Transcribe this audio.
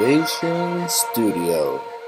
Masturbation Studio.